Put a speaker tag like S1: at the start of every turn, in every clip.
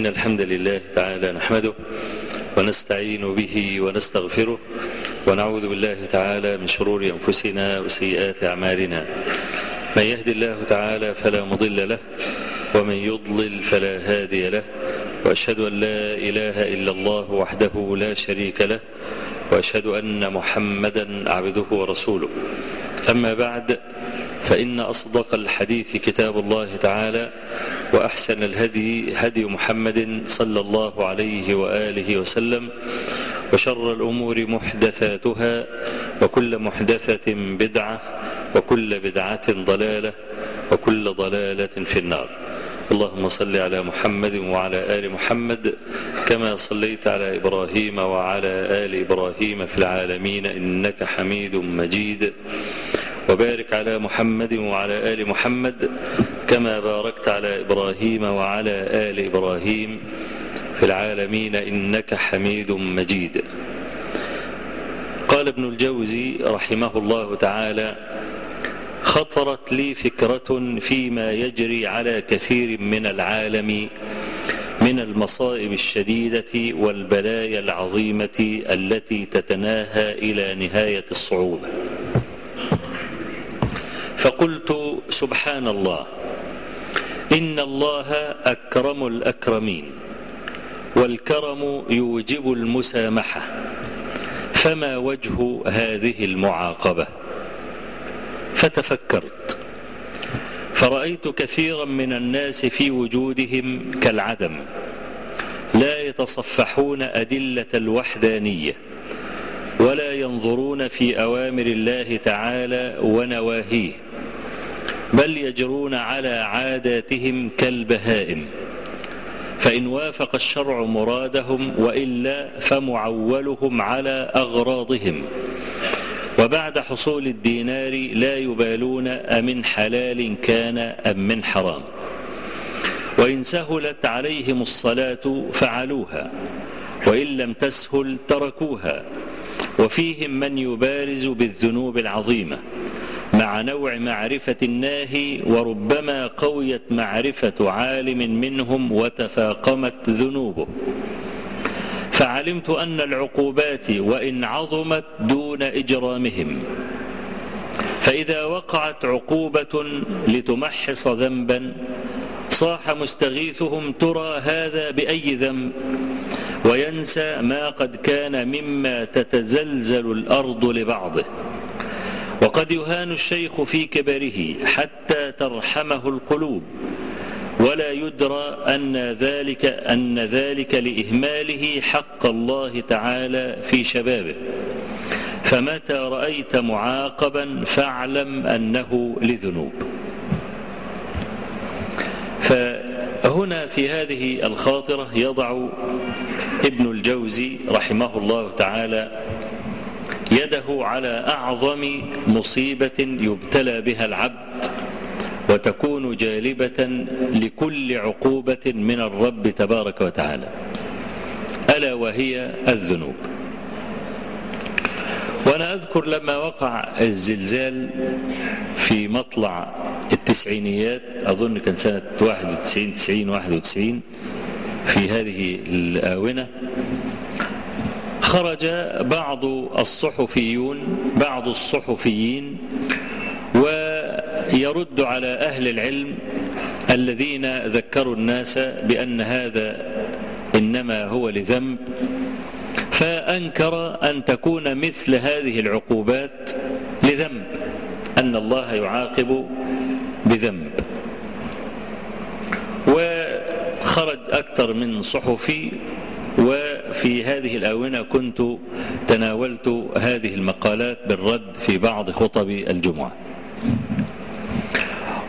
S1: إن الحمد لله تعالى نحمده ونستعين به ونستغفره ونعوذ بالله تعالى من شرور أنفسنا وسيئات أعمالنا. من يهد الله تعالى فلا مضل له ومن يضلل فلا هادي له. وأشهد أن لا إله إلا الله وحده لا شريك له وأشهد أن محمدا عبده ورسوله. أما بعد فإن أصدق الحديث كتاب الله تعالى وأحسن الهدي هدي محمد صلى الله عليه وآله وسلم وشر الأمور محدثاتها وكل محدثة بدعة وكل بدعة ضلالة وكل ضلالة في النار. اللهم صل على محمد وعلى آل محمد كما صليت على إبراهيم وعلى آل إبراهيم في العالمين إنك حميد مجيد. وبارك على محمد وعلى آل محمد كما باركت على إبراهيم وعلى آل إبراهيم في العالمين إنك حميد مجيد. قال ابن الجوزي رحمه الله تعالى خطرت لي فكرة فيما يجري على كثير من العالم من المصائب الشديدة والبلايا العظيمة التي تتناهى إلى نهاية الصعوبة. فقلت سبحان الله إن الله أكرم الأكرمين والكرم يوجب المسامحة فما وجه هذه المعاقبة؟ فتفكرت فرأيت كثيرا من الناس في وجودهم كالعدم لا يتصفحون أدلة الوحدانية ولا ينظرون في أوامر الله تعالى ونواهيه. بل يجرون على عاداتهم كالبهائم. فإن وافق الشرع مرادهم وإلا فمعولهم على أغراضهم. وبعد حصول الدينار لا يبالون أمن حلال كان أم من حرام. وإن سهلت عليهم الصلاة فعلوها وإن لم تسهل تركوها. وفيهم من يبارز بالذنوب العظيمة. مع نوع معرفة الناهي وربما قويت معرفة عالم منهم وتفاقمت ذنوبه. فعلمت أن العقوبات وإن عظمت دون إجرامهم. فإذا وقعت عقوبة لتمحص ذنبا صاح مستغيثهم ترى هذا بأي ذنب؟ وينسى ما قد كان مما تتزلزل الأرض لبعضه. وقد يهان الشيخ في كبره حتى ترحمه القلوب ولا يدرى أن ذلك, أن ذلك لإهماله حق الله تعالى في شبابه. فمتى رأيت معاقبا فاعلم أنه لذنوب. فهنا في هذه الخاطرة يضع ابن الجوزي رحمه الله تعالى يده على أعظم مصيبة يبتلى بها العبد وتكون جالبة لكل عقوبة من الرب تبارك وتعالى. ألا وهي الذنوب. وأنا أذكر لما وقع الزلزال في مطلع التسعينيات أظن كان سنة 91 90 91 في هذه الآونة. خرج بعض الصحفيون بعض الصحفيين ويرد على أهل العلم الذين ذكروا الناس بأن هذا إنما هو لذنب. فأنكر أن تكون مثل هذه العقوبات لذنب أن الله يعاقب بذنب. وخرج أكثر من صحفي وفي هذه الآونة كنت تناولت هذه المقالات بالرد في بعض خطب الجمعة.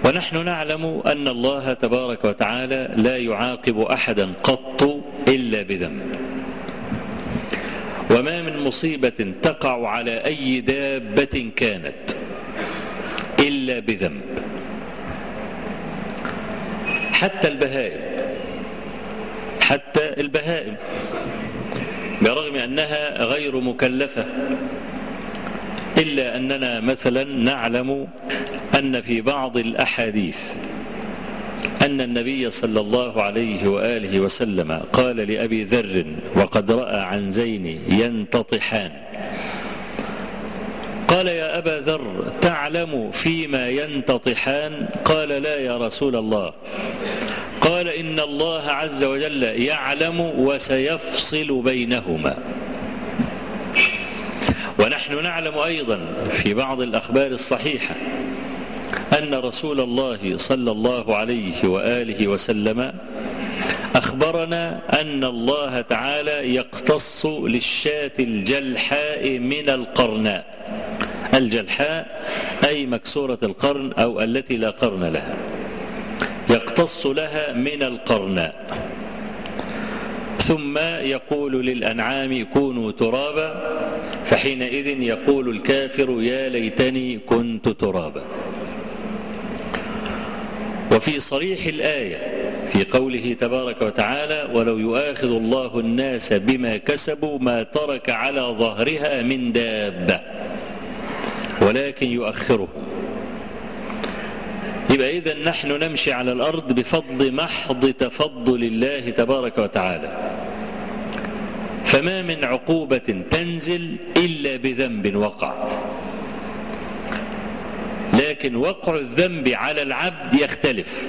S1: ونحن نعلم أن الله تبارك وتعالى لا يعاقب أحدا قط إلا بذنب. وما من مصيبة تقع على أي دابة كانت إلا بذنب. حتى البهائم حتى البهائم برغم أنها غير مكلفة إلا أننا مثلا نعلم أن في بعض الأحاديث أن النبي صلى الله عليه وآله وسلم قال لأبي ذر وقد رأى عن زين ينتطحان قال يا أبا ذر تعلم فيما ينتطحان؟ قال لا يا رسول الله قال إن الله عز وجل يعلم وسيفصل بينهما. ونحن نعلم أيضا في بعض الأخبار الصحيحة أن رسول الله صلى الله عليه وآله وسلم أخبرنا أن الله تعالى يقتص للشاة الجلحاء من القرناء. الجلحاء أي مكسورة القرن أو التي لا قرن لها. يقتص لها من القرناء ثم يقول للأنعام كونوا ترابا فحينئذ يقول الكافر يا ليتني كنت ترابا وفي صريح الآية في قوله تبارك وتعالى ولو يؤاخذ الله الناس بما كسبوا ما ترك على ظهرها من دابة ولكن يؤخرهم يبقى إذا نحن نمشي على الأرض بفضل محض تفضل الله تبارك وتعالى. فما من عقوبة تنزل إلا بذنب وقع. لكن وقع الذنب على العبد يختلف.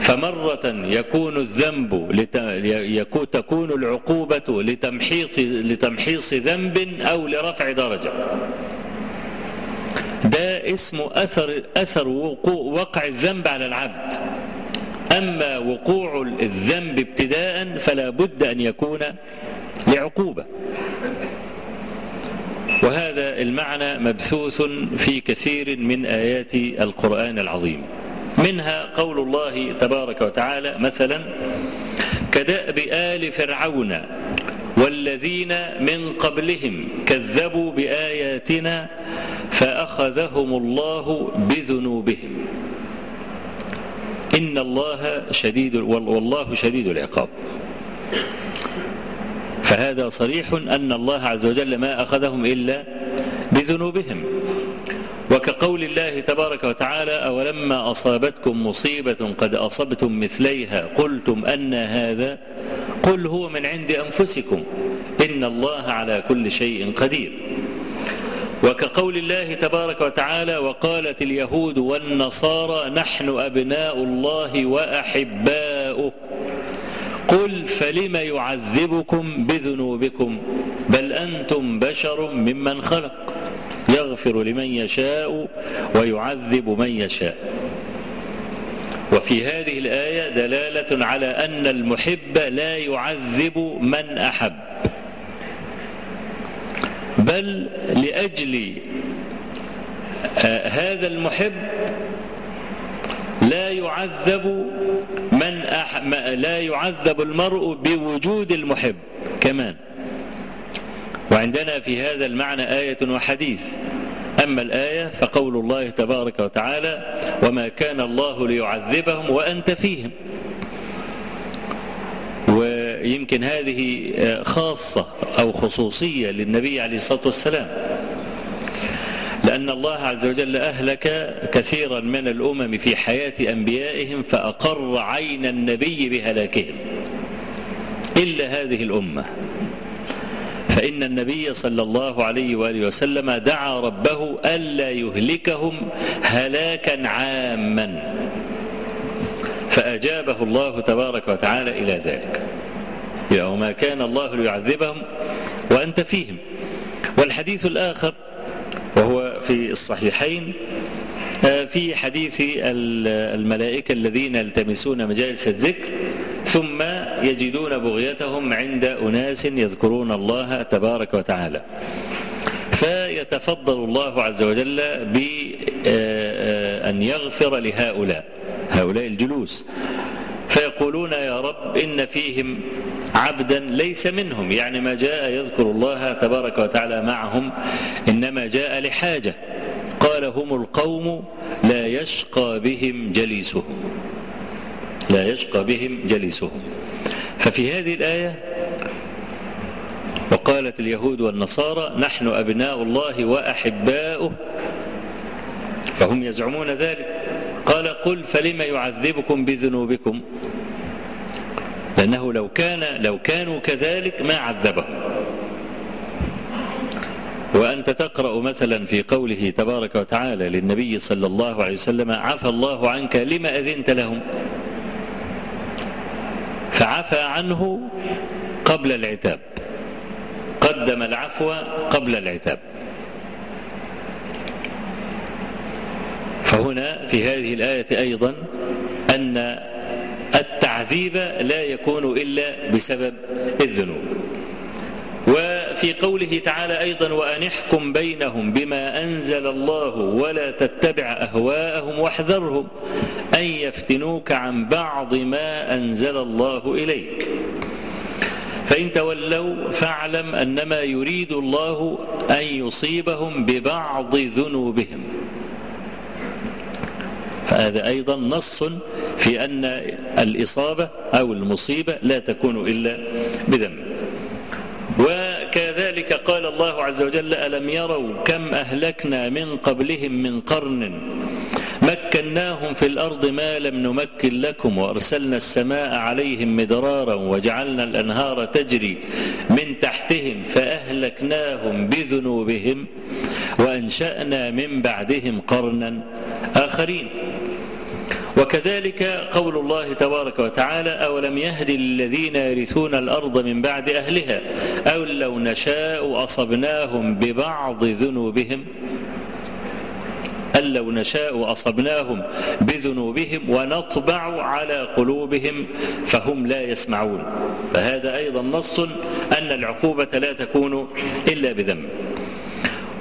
S1: فمرة يكون الذنب تكون العقوبة لتمحيص لتمحيص ذنب أو لرفع درجة. ده اسمه أثر أثر وقوع وقع الذنب على العبد. أما وقوع الذنب ابتداء فلا بد أن يكون لعقوبة. وهذا المعنى مبثوث في كثير من آيات القرآن العظيم. منها قول الله تبارك وتعالى مثلا كدأب آل فرعون والذين من قبلهم كذبوا بآياتنا فأخذهم الله بذنوبهم. إن الله شديد والله شديد العقاب. فهذا صريح أن الله عز وجل ما أخذهم إلا بذنوبهم. وكقول الله تبارك وتعالى أولما أصابتكم مصيبة قد أصبتم مثليها قلتم أن هذا قل هو من عند أنفسكم. إن الله على كل شيء قدير. وكقول الله تبارك وتعالى وقالت اليهود والنصارى نحن أبناء الله وأحباؤه. قل فلم يعذبكم بذنوبكم؟ بل أنتم بشر ممن خلق. يغفر لمن يشاء ويعذب من يشاء. وفي هذه الآية دلالة على أن المحب لا يعذب من أحب. بل لأجل هذا المحب لا يعذب من أح... لا يعذب المرء بوجود المحب كمان. وعندنا في هذا المعنى آية وحديث. أما الآية فقول الله تبارك وتعالى وما كان الله ليعذبهم وأنت فيهم ويمكن هذه خاصة أو خصوصية للنبي عليه الصلاة والسلام. لأن الله عز وجل أهلك كثيرا من الأمم في حياة أنبيائهم فأقر عين النبي بهلاكهم. إلا هذه الأمة. فإن النبي صلى الله عليه وآله وسلم دعا ربه ألا يهلكهم هلاكا عاما. فأجابه الله تبارك وتعالى إلى ذلك. وما كان الله ليعذبهم وأنت فيهم. والحديث الآخر وهو في الصحيحين في حديث الملائكة الذين يلتمسون مجالس الذكر ثم يجدون بغيتهم عند أناس يذكرون الله تبارك وتعالى. فيتفضل الله عز وجل بأن يغفر لهؤلاء هؤلاء الجلوس. فيقولون يا رب إن فيهم عبدا ليس منهم. يعني ما جاء يذكر الله تبارك وتعالى معهم إنما جاء لحاجة. قال هم القوم لا يشقى بهم جليسهم. لا يشقى بهم جليسهم. ففي هذه الآية وقالت اليهود والنصارى نحن أبناء الله وأحباؤه فهم يزعمون ذلك. قال قل فلم يعذبكم بذنوبكم؟ لأنه لو كان لو كانوا كذلك ما عذبهم. وأنت تقرأ مثلا في قوله تبارك وتعالى للنبي صلى الله عليه وسلم عفى الله عنك لما أذنت لهم. فعفى عنه قبل العتاب. قدم العفو قبل العتاب. فهنا في هذه الآية أيضا أن التعذيب لا يكون إلا بسبب الذنوب. وفي قوله تعالى أيضا وأنحكم بينهم بما أنزل الله ولا تتبع أهواءهم واحذرهم أن يفتنوك عن بعض ما أنزل الله إليك. فإن تولوا فاعلم أنما يريد الله أن يصيبهم ببعض ذنوبهم. فهذا أيضا نص في أن الإصابة أو المصيبة لا تكون إلا بذنب. وكذلك قال الله عز وجل ألم يروا كم أهلكنا من قبلهم من قرن مكناهم في الأرض ما لم نمكن لكم وأرسلنا السماء عليهم مدرارا وجعلنا الأنهار تجري من تحتهم فأهلكناهم بذنوبهم وأنشأنا من بعدهم قرنا آخرين. وكذلك قول الله تبارك وتعالى أولم يهد للذين يرثون الأرض من بعد أهلها أو لو نشاء أصبناهم ببعض ذنوبهم أن لو نشاء أصبناهم بذنوبهم ونطبع على قلوبهم فهم لا يسمعون. فهذا أيضا نص أن العقوبة لا تكون إلا بذنب.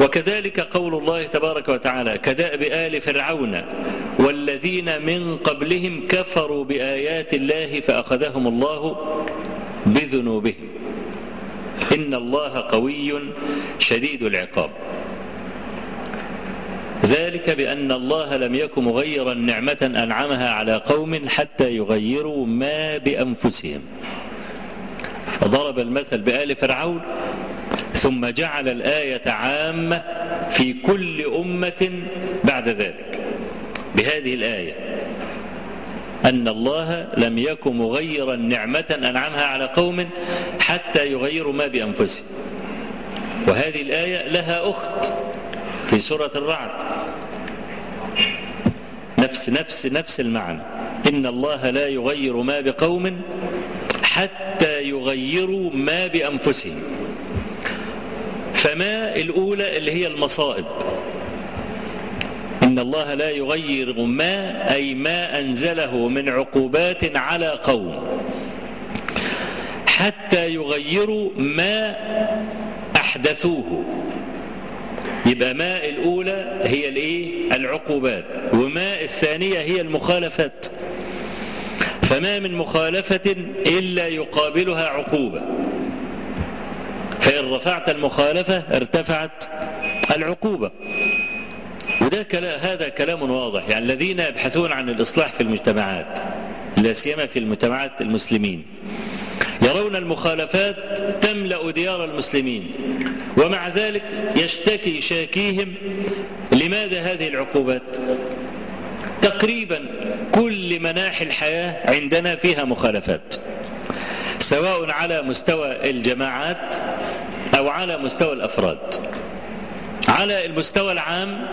S1: وكذلك قول الله تبارك وتعالى كدأب آل فرعون والذين من قبلهم كفروا بآيات الله فأخذهم الله بذنوبهم. إن الله قوي شديد العقاب. ذلك بأن الله لم يكن مغيرا نعمة أنعمها على قوم حتى يغيروا ما بأنفسهم. فضرب المثل بآل فرعون ثم جعل الآية عامة في كل أمة بعد ذلك. بهذه الآية. أن الله لم يكن مغيرا نعمة أنعمها على قوم حتى يغيروا ما بأنفسهم. وهذه الآية لها أخت في سورة الرعد. نفس نفس نفس المعنى. إن الله لا يغير ما بقوم حتى يغيروا ما بأنفسهم. فما الأولى اللي هي المصائب؟ إن الله لا يغير ما أي ما أنزله من عقوبات على قوم حتى يغيروا ما أحدثوه. يبقى ماء الأولى هي الإيه؟ العقوبات وماء الثانية هي المخالفات. فما من مخالفة إلا يقابلها عقوبة. فإن رفعت المخالفة ارتفعت العقوبة. كلا هذا كلام واضح. يعني الذين يبحثون عن الإصلاح في المجتمعات لا سيما في المجتمعات المسلمين يرون المخالفات تملأ ديار المسلمين ومع ذلك يشتكي شاكيهم لماذا هذه العقوبات؟ تقريبا كل مناحي الحياة عندنا فيها مخالفات سواء على مستوى الجماعات أو على مستوى الأفراد. على المستوى العام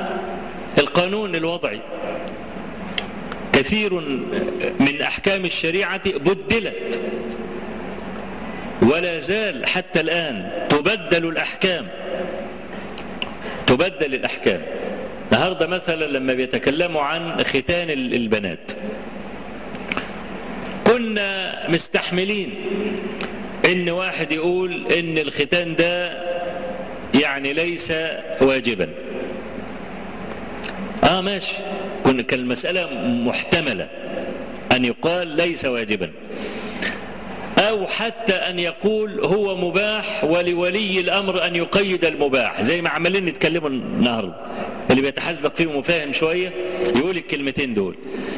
S1: القانون الوضعي كثير من أحكام الشريعة بدلت ولا زال حتى الآن تبدل الأحكام تبدل الأحكام. النهاردة مثلا لما بيتكلموا عن ختان البنات كنا مستحملين إن واحد يقول إن الختان ده يعني ليس واجبا. آه ماشي. كان المسألة محتملة. أن يقال ليس واجبا. أو حتى أن يقول هو مباح ولولي الأمر أن يقيد المباح. زي ما عمالين نتكلموا النهارده. اللي بيتحزلق فيهم وفاهم شوية يقول الكلمتين دول.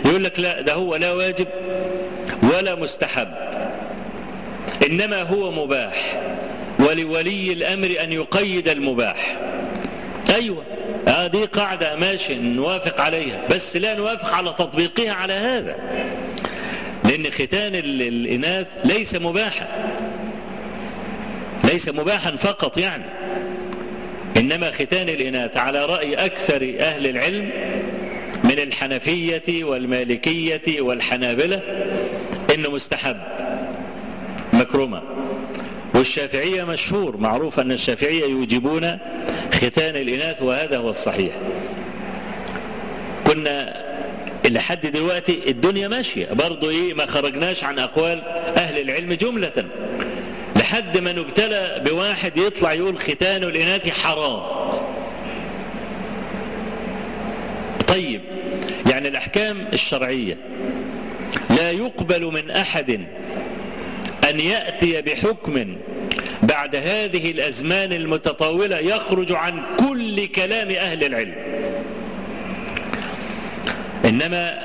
S1: يقول لك لا ده هو لا واجب ولا مستحب. إنما هو مباح ولولي الأمر أن يقيد المباح. أيوة. دي قاعدة ماشي نوافق عليها بس لا نوافق على تطبيقها على هذا. لأن ختان الإناث ليس مباحا. ليس مباحا فقط يعني. إنما ختان الإناث على رأي أكثر أهل العلم من الحنفية والمالكية والحنابلة إنه مستحب. مكرمة والشافعية مشهور معروف أن الشافعية يوجبون ختان الإناث وهذا هو الصحيح. كنا لحد دلوقتي الدنيا ماشية. برضو إيه ما خرجناش عن أقوال أهل العلم جملة. لحد ما نبتلى بواحد يطلع يقول ختان الإناث حرام. طيب يعني الأحكام الشرعية. لا يقبل من أحد أن يأتي بحكم بعد هذه الأزمان المتطاولة يخرج عن كل كلام أهل العلم. إنما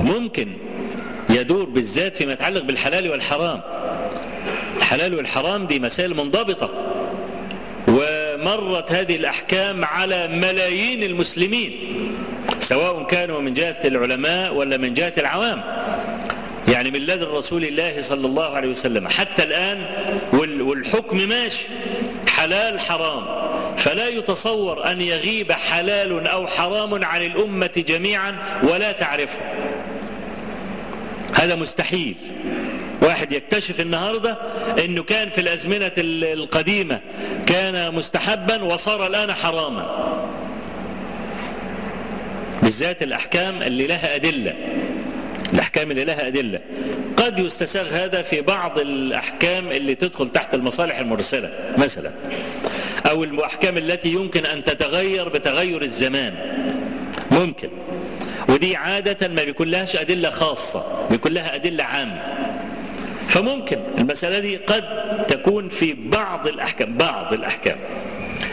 S1: ممكن يدور بالذات فيما يتعلق بالحلال والحرام. الحلال والحرام دي مسائل منضبطة. ومرت هذه الأحكام على ملايين المسلمين سواء كانوا من جهة العلماء ولا من جهة العوام. يعني من لدن رسول الله صلى الله عليه وسلم. حتى الآن والحكم ماشي. حلال حرام. فلا يتصور أن يغيب حلال أو حرام عن الأمة جميعا ولا تعرفه. هذا مستحيل. واحد يكتشف النهاردة أنه كان في الأزمنة القديمة كان مستحبا وصار الآن حراما. بالذات الأحكام اللي لها أدلة. الأحكام اللي لها أدلة. قد يستساغ هذا في بعض الأحكام اللي تدخل تحت المصالح المرسلة مثلا أو الأحكام التي يمكن أن تتغير بتغير الزمان. ممكن. ودي عادة ما بيكون لهاش أدلة خاصة بيكون لها أدلة عامة. فممكن. المسألة دي قد تكون في بعض الأحكام بعض الأحكام.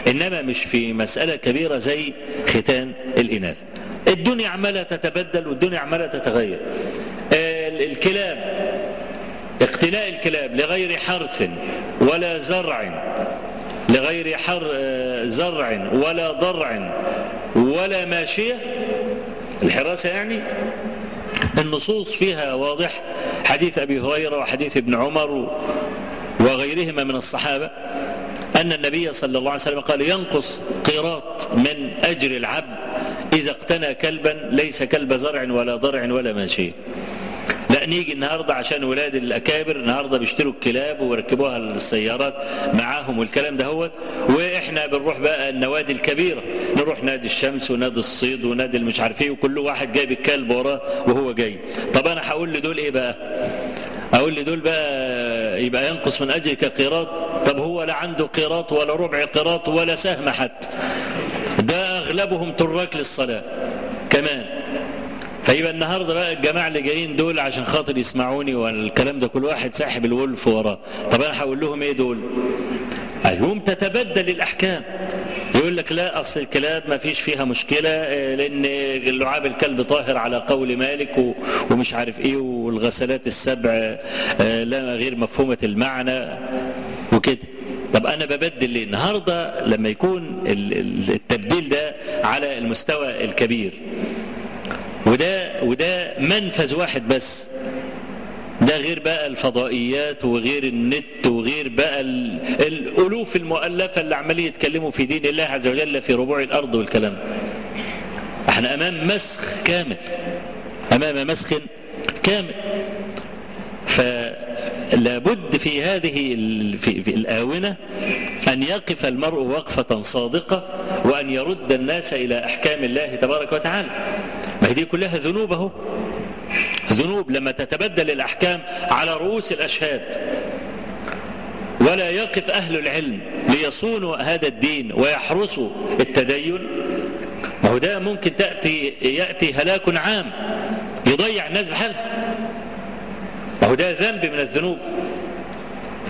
S1: إنما مش في مسألة كبيرة زي ختان الإناث. الدنيا عمالة تتبدل والدنيا عمالة تتغير. الكلاب اقتلاء الكلاب لغير حرث ولا زرع لغير حر زرع ولا ضرع ولا ماشية. الحراسة يعني النصوص فيها واضح. حديث أبي هريرة وحديث ابن عمر وغيرهما من الصحابة أن النبي صلى الله عليه وسلم قال ينقص قيراط من أجر العبد إذا اقتنى كلبا ليس كلب زرع ولا ضرع ولا ماشية. نيجي النهاردة عشان ولاد الأكابر. النهاردة بيشتروا الكلاب ويركبوها السيارات معاهم والكلام ده هو وإحنا بنروح بقى النوادي الكبيرة. نروح نادي الشمس ونادي الصيد ونادي المش عارف إيه وكل واحد جايب الكلب وراه وهو جاي. طب أنا هقول لدول إيه بقى؟ أقول لدول بقى يبقى ينقص من أجرك قيراط. طب هو لا عنده قيراط ولا ربع قيراط ولا سهم حتى. ده أغلبهم تراك للصلاة كمان. فيبقى النهارده بقى الجماعة اللي جايين دول عشان خاطر يسمعوني والكلام ده كل واحد ساحب الولف وراه. طب أنا هقول لهم إيه دول؟ يوم تتبدل الأحكام. يقول لك لا أصل الكلاب ما فيش فيها مشكلة لأن لعاب الكلب طاهر على قول مالك ومش عارف إيه والغسلات السبع لا غير مفهومة المعنى. وكده. طب أنا ببدل ليه؟ النهارده لما يكون التبديل ده على المستوى الكبير وده وده منفذ واحد بس. ده غير بقى الفضائيات وغير النت وغير بقى الألوف المؤلفة اللي عمالين يتكلموا في دين الله عز وجل في ربوع الأرض والكلام. إحنا أمام مسخ كامل. أمام مسخ كامل. فلابد في هذه في, في الآونة أن يقف المرء وقفة صادقة وأن يرد الناس إلى أحكام الله تبارك وتعالى. ما هي دي كلها ذنوب اهو. ذنوب لما تتبدل الأحكام على رؤوس الأشهاد. ولا يقف أهل العلم ليصونوا هذا الدين ويحرسوا التدين. ما هو ده ممكن تأتي يأتي هلاك عام يضيع الناس بحالها. ما هو ده ذنب من الذنوب.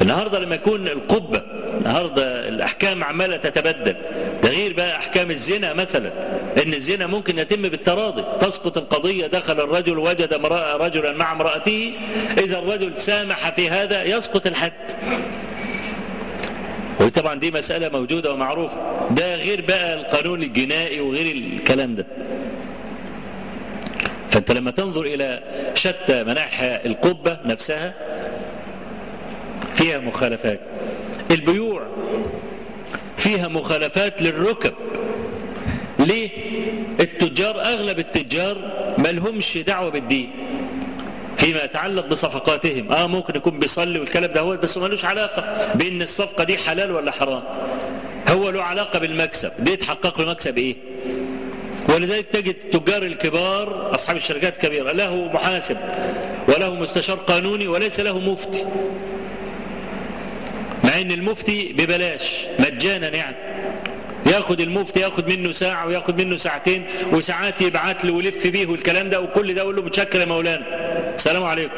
S1: النهاردة لما يكون القبة النهاردة الأحكام عمالة تتبدل. غير بقى أحكام الزنا مثلا إن الزنا ممكن يتم بالتراضي. تسقط القضية دخل الرجل وجد رجلا مع امرأته. إذا الرجل سامح في هذا يسقط الحد. طبعا دي مسألة موجودة ومعروفة. ده غير بقى القانون الجنائي وغير الكلام ده. فأنت لما تنظر إلى شتى مناحي القبة نفسها فيها مخالفات. البيوع فيها مخالفات للركب. ليه؟ التجار أغلب التجار ما لهمش دعوة بالدين. فيما يتعلق بصفقاتهم. آه ممكن يكون بيصلي والكلام ده هو بس ملوش علاقة بإن الصفقة دي حلال ولا حرام. هو له علاقة بالمكسب. دي يتحقق له مكسب إيه؟ ولذلك تجد التجار الكبار أصحاب الشركات الكبيرة له محاسب وله مستشار قانوني وليس له مفتي. مع ان المفتي ببلاش مجانا يعني. ياخد المفتي ياخد منه ساعة وياخد منه ساعتين وساعات يبعت له ويلف بيه والكلام ده وكل ده يقول له متشكر يا مولانا. السلام عليكم.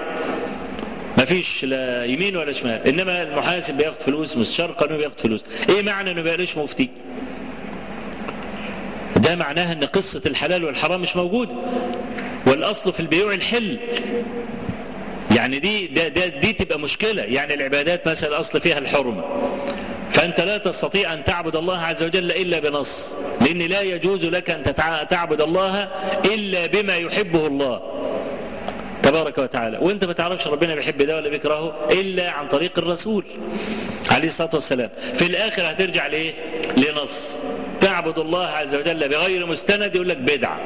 S1: ما فيش لا يمين ولا شمال. إنما المحاسب بياخد فلوس مستشار قانوني بياخد فلوس. إيه معنى إنه بيقالش مفتي؟ ده معناها إن قصة الحلال والحرام مش موجودة. والأصل في البيوع الحل. يعني دي ده ده دي تبقى مشكلة. يعني العبادات مثلا الأصل فيها الحرمة فأنت لا تستطيع أن تعبد الله عز وجل إلا بنص لأن لا يجوز لك أن تعبد الله إلا بما يحبه الله. تبارك وتعالى. وأنت ما تعرفش ربنا بيحب ده ولا بيكرهه إلا عن طريق الرسول عليه الصلاة والسلام. في الآخر هترجع لإيه؟ لنص. تعبد الله عز وجل بغير مستند يقول لك بدعة.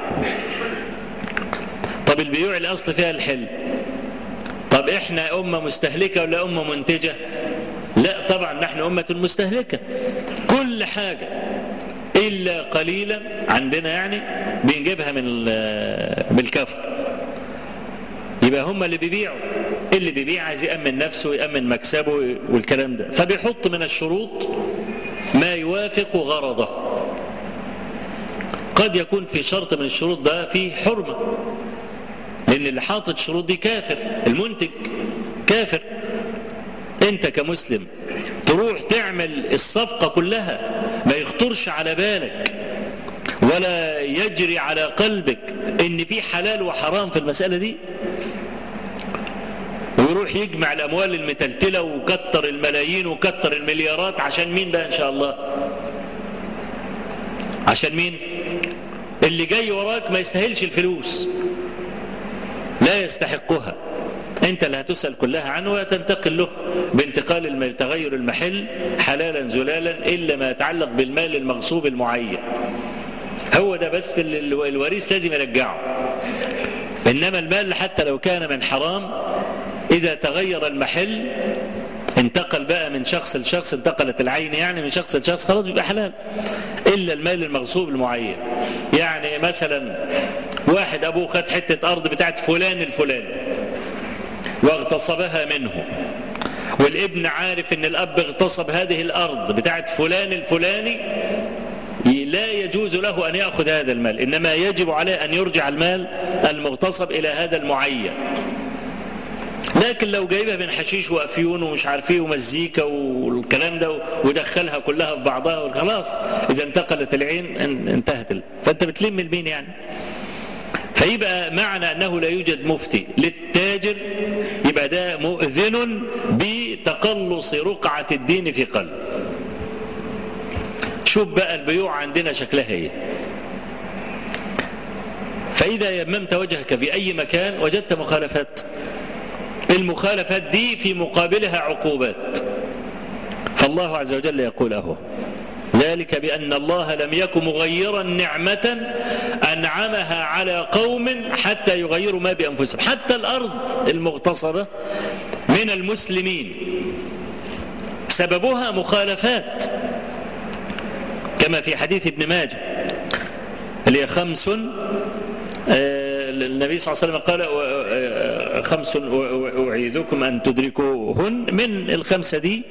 S1: طب البيوع الأصل فيها الحل طب إحنا أمة مستهلكة ولا أمة منتجة؟ لا طبعا نحن أمة مستهلكة. كل حاجة إلا قليلا عندنا يعني بنجيبها من بالكفر يبقى هم اللي بيبيعوا اللي بيبيع عايز يأمن نفسه ويأمن مكسبه والكلام ده. فبيحط من الشروط ما يوافق غرضه. قد يكون في شرط من الشروط ده فيه حرمة. لأن اللي حاطط الشروط دي كافر المنتج كافر. أنت كمسلم تروح تعمل الصفقة كلها ما يخطرش على بالك ولا يجري على قلبك إن في حلال وحرام في المسألة دي. ويروح يجمع الأموال المتلتلة وكتر الملايين وكتر المليارات عشان مين بقى إن شاء الله؟ عشان مين؟ اللي جاي وراك ما يستاهلش الفلوس. لا يستحقها. انت اللي هتسأل كلها عنه وتنتقل له بانتقال تغير المحل حلالا زلالا إلا ما يتعلق بالمال المغصوب المعين. هو ده بس الوريث لازم يرجعه. إنما المال حتى لو كان من حرام إذا تغير المحل انتقل بقى من شخص لشخص انتقلت العين يعني من شخص لشخص خلاص بيبقى حلال. إلا المال المغصوب المعين. يعني مثلا واحد أبوه خد حتة أرض بتاعت فلان الفلاني واغتصبها منه. والابن عارف ان الاب اغتصب هذه الأرض بتاعت فلان الفلاني لا يجوز له ان ياخذ هذا المال انما يجب عليه ان يرجع المال المغتصب إلى هذا المعين. لكن لو جايبها من حشيش وافيون ومش عارف إيه ومزيكا والكلام ده ودخلها كلها في بعضها خلاص إذا انتقلت العين انتهت فأنت بتلم المين يعني. فيبقى معنى أنه لا يوجد مفتي للتاجر يبقى ده مؤذن بتقلص رقعة الدين في قلب. شوف بقى البيوع عندنا شكلها إيه. فإذا يممت وجهك في أي مكان وجدت مخالفات. المخالفات دي في مقابلها عقوبات. فالله عز وجل يقول أهو ذلك بأن الله لم يكن مغيرا نعمة أنعمها على قوم حتى يغيروا ما بأنفسهم. حتى الأرض المغتصبة من المسلمين. سببها مخالفات. كما في حديث ابن ماجه. اللي خمس النبي صلى الله عليه وسلم قال خمس أعيذكم أن تدركوهن من الخمسة دي.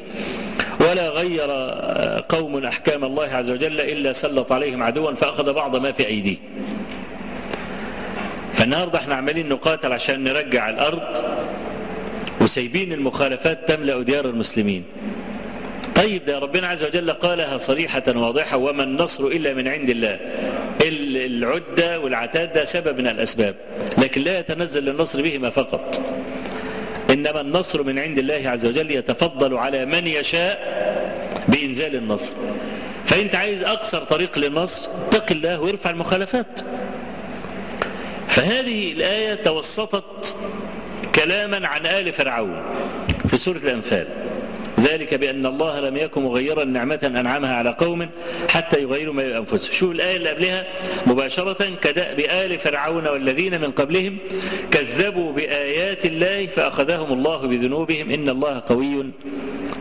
S1: ولا غير قوم أحكام الله عز وجل إلا سلط عليهم عدوا فأخذ بعض ما في أيديه. فالنهاردة إحنا عمالين نقاتل عشان نرجع الأرض وسايبين المخالفات تملأ ديار المسلمين. طيب ده ربنا عز وجل قالها صريحة واضحة وما النصر إلا من عند الله. العدة والعتاد ده سبب من الأسباب لكن لا يتنزل النصر بهما فقط. إنما النصر من عند الله عز وجل يتفضل على من يشاء بإنزال النصر. فأنت عايز أقصر طريق للنصر؟ اتق الله وارفع المخالفات. فهذه الآية توسطت كلاما عن آل فرعون في سورة الأنفال. ذلك بأن الله لم يكن مغيرا نعمة أنعمها على قوم حتى يغيروا ما بأنفسهم. شوف الآية اللي قبلها مباشرة كدأب آل فرعون والذين من قبلهم كذبوا بآيات الله فأخذهم الله بذنوبهم. إن الله قوي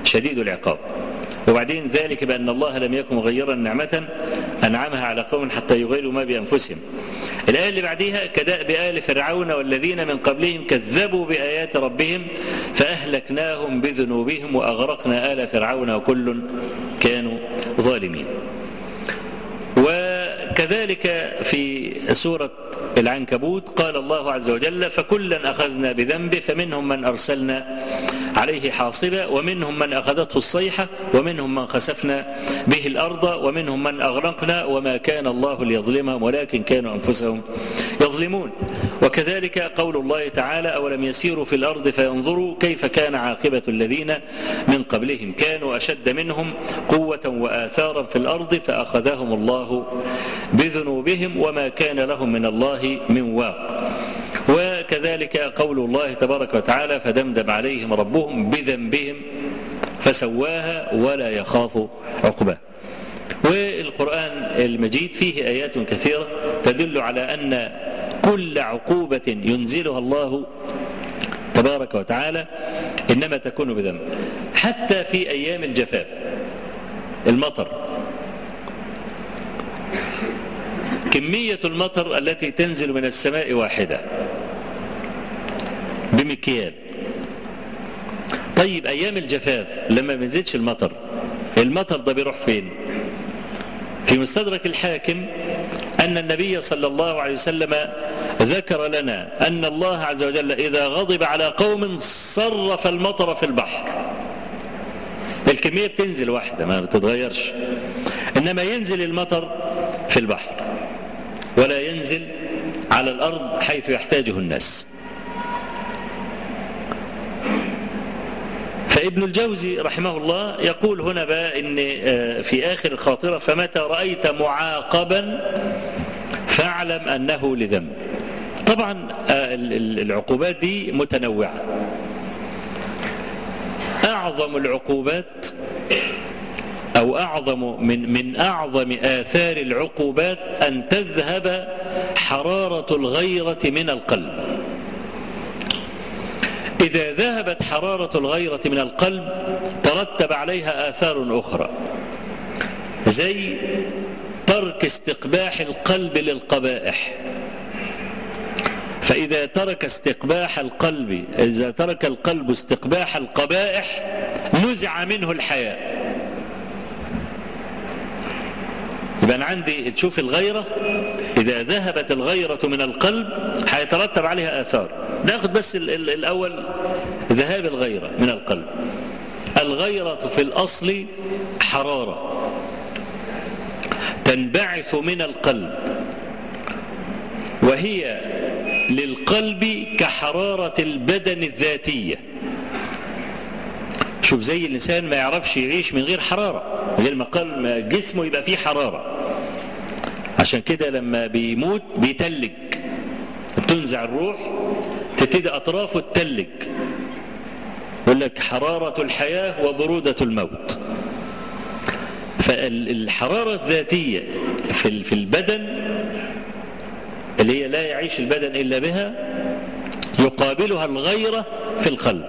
S1: شديد العقاب. وبعدين ذلك بأن الله لم يكن مغيرا نعمة أنعمها على قوم حتى يغيروا ما بأنفسهم. الآية اللي بعديها كدأب آل فرعون والذين من قبلهم كذبوا بآيات ربهم فأهلكناهم بذنوبهم وأغرقنا آل فرعون وكل كانوا ظالمين. وكذلك في سورة العنكبوت. قال الله عز وجل فكلا أخذنا بذنبه فمنهم من أرسلنا عليه حاصبة ومنهم من أخذته الصيحة ومنهم من خسفنا به الأرض ومنهم من أغرقنا وما كان الله ليظلمهم ولكن كانوا أنفسهم يظلمون. وكذلك قول الله تعالى أولم يسيروا في الأرض فينظروا كيف كان عاقبة الذين من قبلهم. كانوا أشد منهم قوة وآثارا في الأرض فأخذهم الله بذنوبهم وما كان لهم من الله من واق. وكذلك قول الله تبارك وتعالى فدمدم عليهم ربهم بذنبهم فسواها ولا يخاف عقباه. والقرآن المجيد فيه آيات كثيرة تدل على أن كل عقوبة ينزلها الله تبارك وتعالى إنما تكون بذنب. حتى في أيام الجفاف المطر. كمية المطر التي تنزل من السماء واحدة. بمكيال. طيب أيام الجفاف لما ما ينزلش المطر المطر ده بيروح فين؟ في مستدرك الحاكم أن النبي صلى الله عليه وسلم ذكر لنا أن الله عز وجل إذا غضب على قوم صرف المطر في البحر. الكمية بتنزل واحدة ما بتتغيرش. إنما ينزل المطر في البحر ولا ينزل على الأرض حيث يحتاجه الناس. فابن الجوزي رحمه الله يقول هنا بقى إن في آخر الخاطرة فمتى رأيت معاقبا فاعلم أنه لذنب. طبعا العقوبات دي متنوعة. أعظم العقوبات أو أعظم من من أعظم آثار العقوبات أن تذهب حرارة الغيرة من القلب. إذا ذهبت حرارة الغيرة من القلب ترتب عليها آثار أخرى زي ترك استقباح القلب للقبائح. فإذا ترك استقباح القلب إذا ترك القلب استقباح القبائح نزع منه الحياء. يبقى أنا عندي تشوف الغيرة؟ إذا ذهبت الغيرة من القلب هيترتب عليها آثار. ناخد بس ال ال الأول ذهاب الغيرة من القلب. الغيرة في الأصل حرارة. تنبعث من القلب. وهي للقلب كحرارة البدن الذاتية. شوف زي الإنسان ما يعرفش يعيش من غير حرارة غير ما قلب جسمه يبقى فيه حرارة. عشان كده لما بيموت بيتلج. بتنزع الروح تبتدي أطرافه تتلج. يقول لك حرارة الحياة وبرودة الموت. فالحرارة الذاتية في البدن اللي هي لا يعيش البدن إلا بها يقابلها الغيرة في القلب.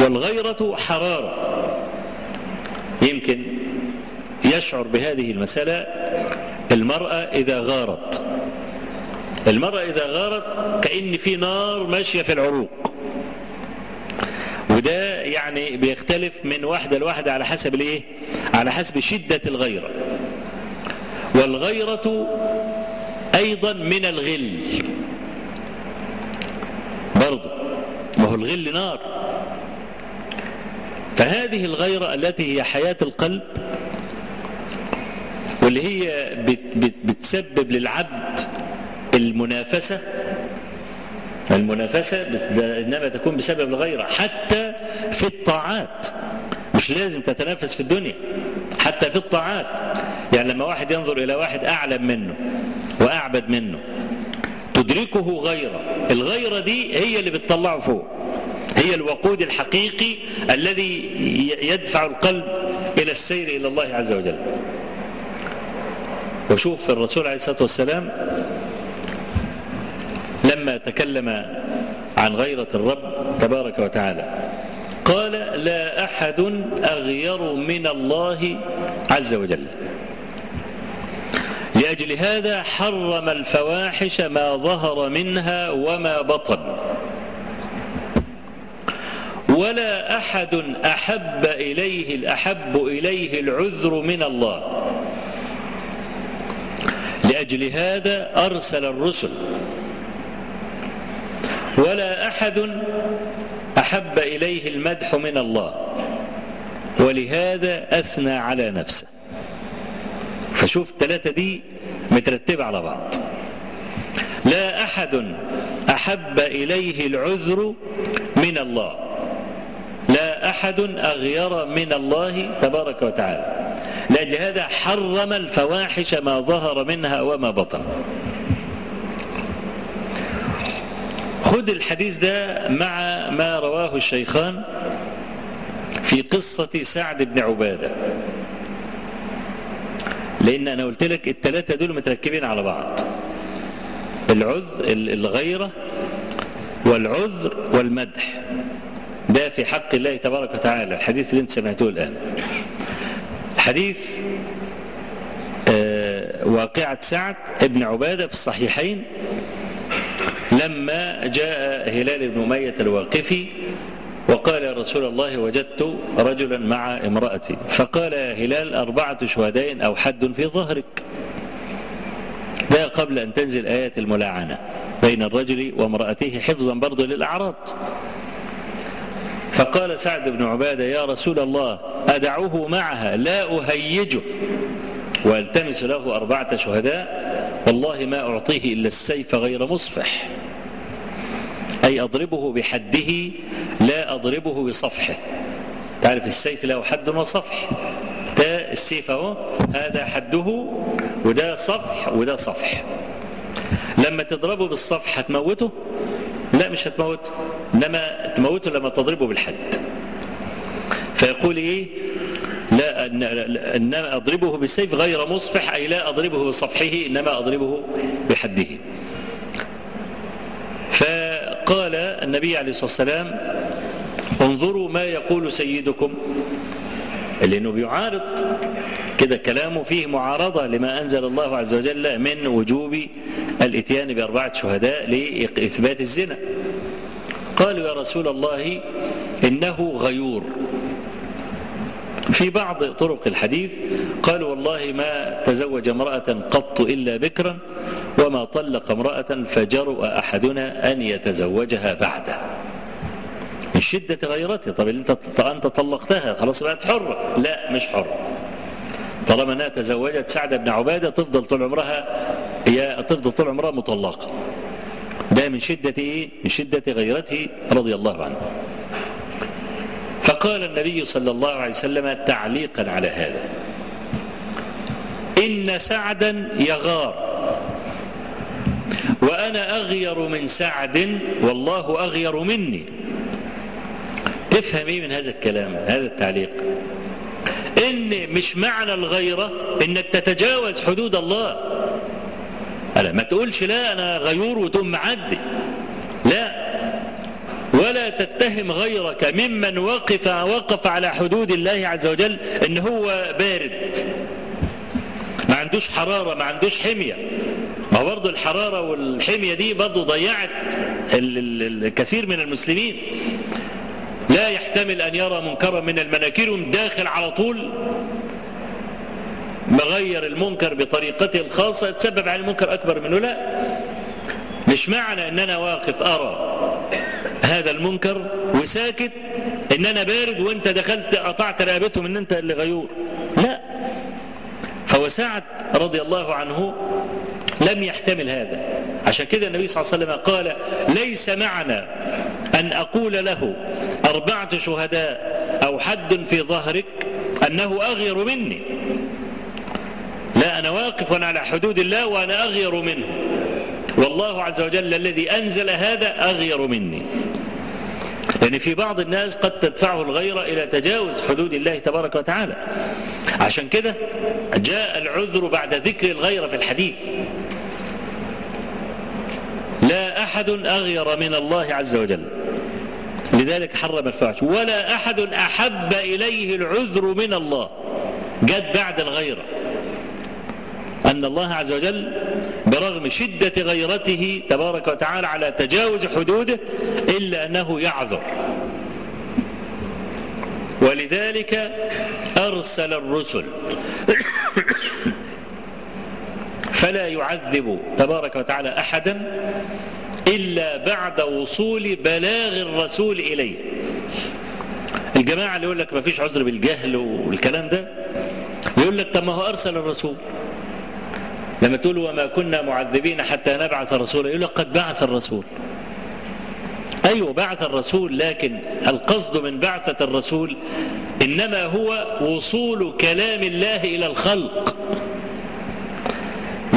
S1: والغيرة حرارة. يمكن يشعر بهذه المسألة المرأة إذا غارت. المرأة إذا غارت كأن في نار ماشية في العروق. وده يعني بيختلف من واحدة لواحدة على حسب الإيه؟ على حسب شدة الغيرة. والغيرة أيضا من الغل. برضه ما هو الغل نار. فهذه الغيرة التي هي حياة القلب واللي هي بت بت بتسبب للعبد المنافسة المنافسة إنما تكون بسبب الغيرة. حتى في الطاعات مش لازم تتنافس في الدنيا حتى في الطاعات. يعني لما واحد ينظر إلى واحد أعلم منه وأعبد منه. تدركه غيره. الغيرة دي هي اللي بتطلعه فوق. هي الوقود الحقيقي الذي يدفع القلب إلى السير إلى الله عز وجل. وشوف الرسول عليه الصلاة والسلام لما تكلم عن غيرة الرب تبارك وتعالى قال لا أحد أغير من الله عز وجل. لأجل هذا حرم الفواحش ما ظهر منها وما بطن. ولا أحد أحب إليه الأحب إليه العذر من الله. لأجل هذا أرسل الرسل. ولا أحد أحب إليه المدح من الله. ولهذا أثنى على نفسه. فشوف الثلاثة دي مترتبة على بعض. لا أحد أحب إليه العذر من الله. لا أحد أغير من الله تبارك وتعالى. لأجل هذا حرم الفواحش ما ظهر منها وما بطن. خذ الحديث ده مع ما رواه الشيخان في قصة سعد بن عبادة. لأن أنا قلت لك الثلاثة دول متركبين على بعض. العذر الغيرة والعذر والمدح. ده في حق الله تبارك وتعالى. الحديث اللي انت سمعتوه الآن. حديث واقعة سعد بن عبادة في الصحيحين لما جاء هلال بن أمية الواقفي وقال يا رسول الله وجدت رجلا مع امرأتي. فقال يا هلال أربعة شهداء أو حد في ظهرك. ده قبل أن تنزل آيات الملاعنة بين الرجل وامرأته حفظا برضو للأعراض. فقال سعد بن عبادة يا رسول الله أدعوه معها لا أهيجه. والتمس له أربعة شهداء والله ما أعطيه إلا السيف غير مصفح. أي أضربه بحده لا أضربه بصفحه. تعرف السيف له حد وصفح؟ ده السيف أهو هذا حده وده صفح وده صفح. لما تضربه بالصفح هتموته؟ لا مش هتموته. انما تموته لما تضربه بالحد. فيقول إيه؟ لا انما أضربه بالسيف غير مصفح أي لا أضربه بصفحه إنما أضربه بحده. فقال النبي عليه الصلاة والسلام انظروا ما يقول سيدكم لأنه بيعارض كده كلامه فيه معارضة لما أنزل الله عز وجل من وجوب الإتيان بأربعة شهداء لإثبات الزنا. قالوا يا رسول الله إنه غيور. في بعض طرق الحديث قالوا والله ما تزوج امرأة قط إلا بكرا وما طلق امرأة فجرؤ أحدنا أن يتزوجها بعده. من شدة غيرته طب انت أنت طلقتها خلاص بقت حرة. لا مش حرة. طالما أنها تزوجت سعد بن عبادة تفضل طول عمرها هي تفضل طول عمرها مطلقة. ده من شدة إيه؟ من شدة غيرته رضي الله عنه. فقال النبي صلى الله عليه وسلم تعليقا على هذا. إن سعدا يغار وأنا أغير من سعد والله أغير مني. تفهم إيه من هذا الكلام هذا التعليق؟ إن مش معنى الغيرة إنك تتجاوز حدود الله. ألا ما تقولش لا أنا غيور وتقوم معدي. ولا تتهم غيرك ممن وقف وقف على حدود الله عز وجل إن هو بارد. ما عندوش حرارة ما عندوش حمية. ما برضه الحرارة والحمية دي برضه ضيعت الكثير من المسلمين. لا يحتمل أن يرى منكرا من المناكير داخل على طول. مغير المنكر بطريقته الخاصة يتسبب على المنكر أكبر منه. لا. مش معنى أن أنا واقف أرى. هذا المنكر وساكت ان أنا بارد وأنت دخلت قطعت رقبتهم إن أنت اللي غيور. لا. فهو سعد رضي الله عنه لم يحتمل هذا. عشان كده النبي صلى الله عليه وسلم قال ليس معنى أن أقول له أربعة شهداء أو حد في ظهرك أنه أغير مني. لا أنا واقف على حدود الله وأنا أغير منه. والله عز وجل الذي أنزل هذا أغير مني. لأن في بعض الناس قد تدفعه الغيرة إلى تجاوز حدود الله تبارك وتعالى. عشان كده جاء العذر بعد ذكر الغيرة في الحديث. لا أحد أغير من الله عز وجل. لذلك حرم الفاحش. ولا أحد أحب إليه العذر من الله. جد بعد الغيرة أن الله عز وجل برغم شدة غيرته تبارك وتعالى على تجاوز حدوده إلا أنه يعذر. ولذلك أرسل الرسل فلا يعذب تبارك وتعالى أحدا إلا بعد وصول بلاغ الرسول إليه. الجماعة اللي يقول لك ما فيش عذر بالجهل والكلام ده يقول لك طب ما هو أرسل الرسول. لما تقول وما كنا معذبين حتى نبعث رسولا يقول قد بعث الرسول. أيوة بعث الرسول لكن القصد من بعثة الرسول إنما هو وصول كلام الله إلى الخلق.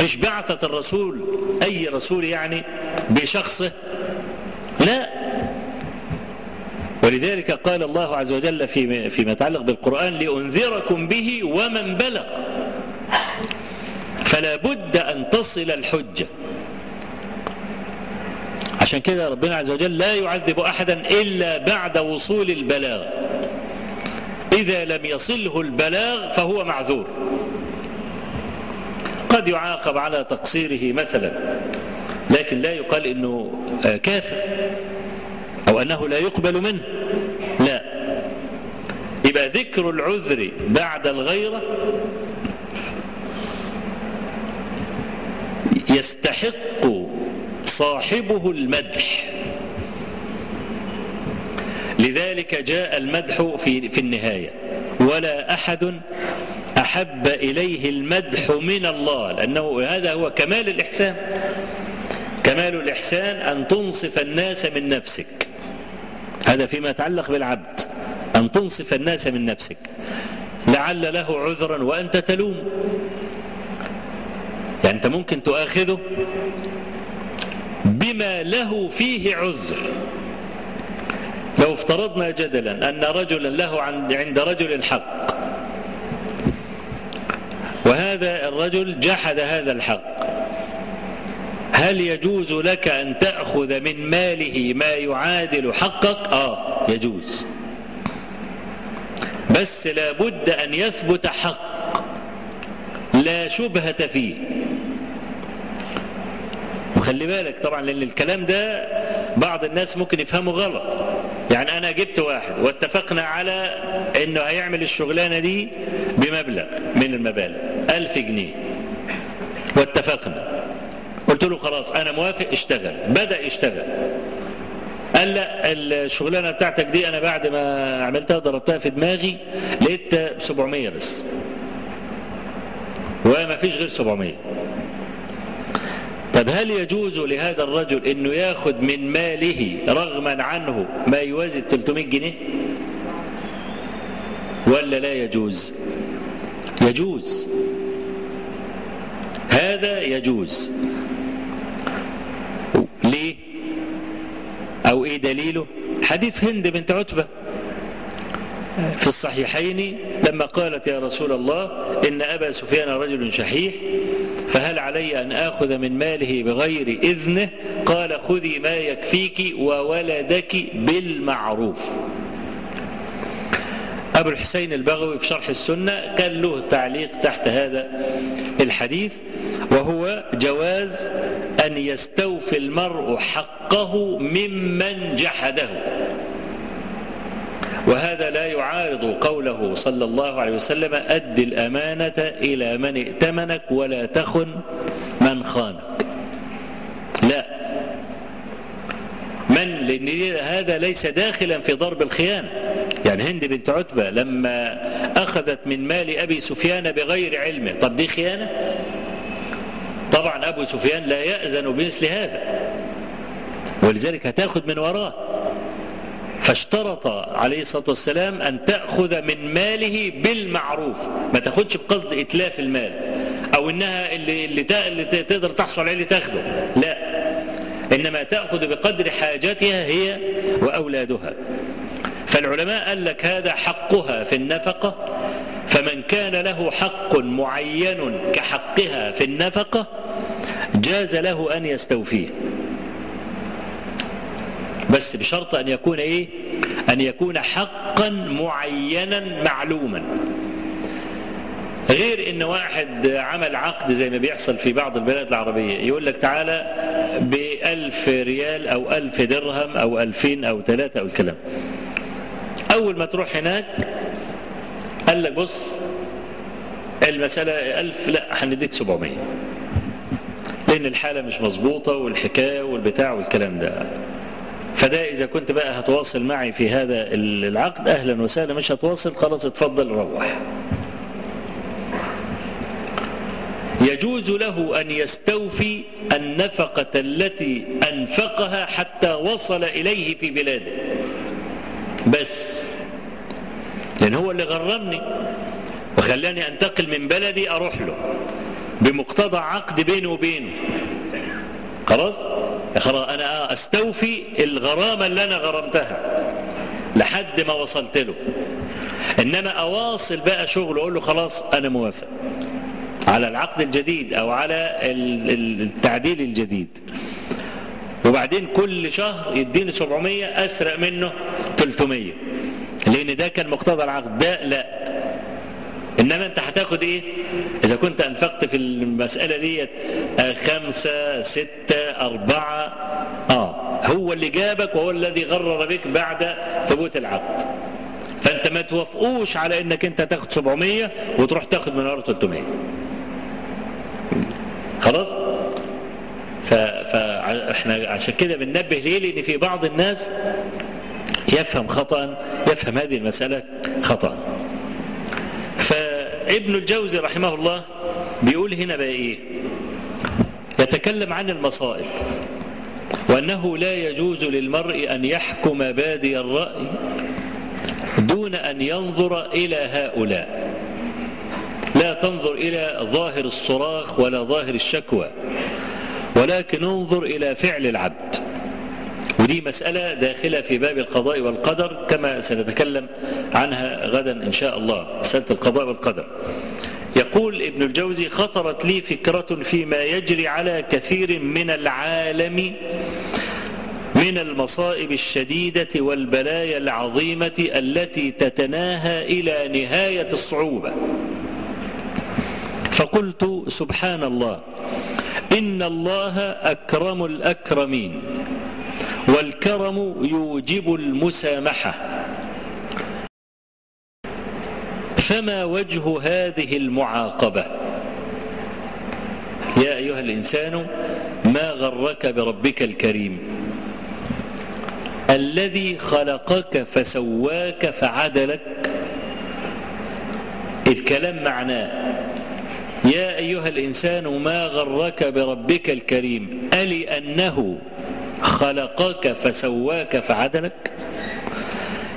S1: مش بعثة الرسول أي رسول يعني بشخصه. لا. ولذلك قال الله عز وجل فيما يتعلق بالقرآن لأنذركم به ومن بلغ. فلا بد أن تصل الحجة. عشان كده ربنا عز وجل لا يعذب أحدا إلا بعد وصول البلاغ. إذا لم يصله البلاغ فهو معذور. قد يعاقب على تقصيره مثلا لكن لا يقال إنه كافر أو أنه لا يقبل منه. لا. يبقى ذكر العذر بعد الغيرة يستحق صاحبه المدح. لذلك جاء المدح في في النهاية. ولا أحد أحب إليه المدح من الله لأنه هذا هو كمال الإحسان. كمال الإحسان أن تنصف الناس من نفسك. هذا فيما يتعلق بالعبد أن تنصف الناس من نفسك. لعل له عذرا وأنت تلوم. أنت ممكن تؤاخذه بما له فيه عذر. لو افترضنا جدلا أن رجلا له عند رجل حق وهذا الرجل جحد هذا الحق هل يجوز لك أن تأخذ من ماله ما يعادل حقك؟ آه يجوز. بس لابد أن يثبت حق لا شبهة فيه. وخلي بالك طبعا لأن الكلام ده بعض الناس ممكن يفهمه غلط. يعني أنا جبت واحد واتفقنا على أنه هيعمل الشغلانة دي بمبلغ من المبالغ ألف جنيه. واتفقنا. قلت له خلاص أنا موافق اشتغل. بدأ يشتغل. قال لا الشغلانة بتاعتك دي أنا بعد ما عملتها ضربتها في دماغي لقيت 700 بس. وما فيش غير 700 طب هل يجوز لهذا الرجل إنه ياخد من ماله رغما عنه ما يوازي 300 جنيه؟ ولا لا يجوز؟ يجوز. هذا يجوز. ليه؟ أو إيه دليله؟ حديث هند بنت عتبة. في الصحيحين لما قالت يا رسول الله إن أبا سفيان رجل شحيح فهل علي أن آخذ من ماله بغير إذنه؟ قال خذي ما يكفيك وولدك بالمعروف. أبو الحسين البغوي في شرح السنة كان له تعليق تحت هذا الحديث وهو جواز أن يستوفي المرء حقه ممن جحده. وهذا لا يعارض قوله صلى الله عليه وسلم أد الأمانة إلى من ائتمنك ولا تخن من خانك. لا. من لأن هذا ليس داخلا في ضرب الخيانة. يعني هند بنت عتبة لما أخذت من مال أبي سفيان بغير علمه طب دي خيانة؟ طبعا أبو سفيان لا يأذن بمثل هذا. ولذلك هتاخد من وراه. فاشترط عليه الصلاة والسلام أن تأخذ من ماله بالمعروف. ما تاخدش بقصد إتلاف المال أو إنها اللي, اللي, تقدر تحصل عليه اللي تاخده لا. إنما تأخذ بقدر حاجتها هي وأولادها. فالعلماء قال لك هذا حقها في النفقة. فمن كان له حق معين كحقها في النفقة جاز له أن يستوفيه. بس بشرط أن يكون إيه؟ أن يكون حقا معينا معلوما. غير إن واحد عمل عقد زي ما بيحصل في بعض البلاد العربية. يقول لك تعالى بألف ريال أو ألف درهم أو ألفين أو ثلاثة أو الكلام. أول ما تروح هناك قال لك بص المسألة ألف لا هنديك 700 لأن الحالة مش مظبوطة والحكاية والبتاع والكلام ده. فده إذا كنت بقى هتواصل معي في هذا العقد أهلا وسهلا. مش هتواصل خلاص اتفضل روح. يجوز له أن يستوفي النفقة التي أنفقها حتى وصل إليه في بلاده. بس لأن هو اللي غرمني وخلاني أنتقل من بلدي أروح له بمقتضى عقد بيني وبينه. خلاص؟ خلاص أنا أستوفي الغرامة اللي أنا غرمتها لحد ما وصلت له. إنما أواصل بقى شغل أقول له خلاص أنا موافق. على العقد الجديد أو على التعديل الجديد. وبعدين كل شهر يديني 700 أسرق منه 300 لأن ده كان مقتضى العقد. ده لا. إنما أنت هتاخد إيه؟ إذا كنت أنفقت في المسألة ديت خمسة ستة أربعة. آه هو اللي جابك وهو الذي غرر بك بعد ثبوت العقد. فأنت ما توافقوش على إنك أنت تاخد 700 وتروح تاخد من ورا 300 خلاص؟ فاحنا عشان كده بننبه ليه؟ لأن في بعض الناس يفهم خطأ يفهم هذه المسألة خطأ. فابن الجوزي رحمه الله بيقول هنا بقى إيه؟ يتكلم عن المصائب. وأنه لا يجوز للمرء أن يحكم بادي الرأي دون أن ينظر إلى هؤلاء. لا تنظر إلى ظاهر الصراخ ولا ظاهر الشكوى ولكن انظر إلى فعل العبد. ودي مسألة داخلة في باب القضاء والقدر كما سنتكلم عنها غدا إن شاء الله مسألة القضاء والقدر. يقول ابن الجوزي خطرت لي فكرة فيما يجري على كثير من العالم من المصائب الشديدة والبلايا العظيمة التي تتناهى إلى نهاية الصعوبة. فقلت سبحان الله إن الله أكرم الأكرمين والكرم يوجب المسامحة. فما وجه هذه المعاقبة؟ يا أيها الإنسان ما غرك بربك الكريم؟ الذي خلقك فسواك فعدلك؟ الكلام معناه يا أيها الإنسان ما غرك بربك الكريم؟ ألي أنه خلقك فسواك فعدلك؟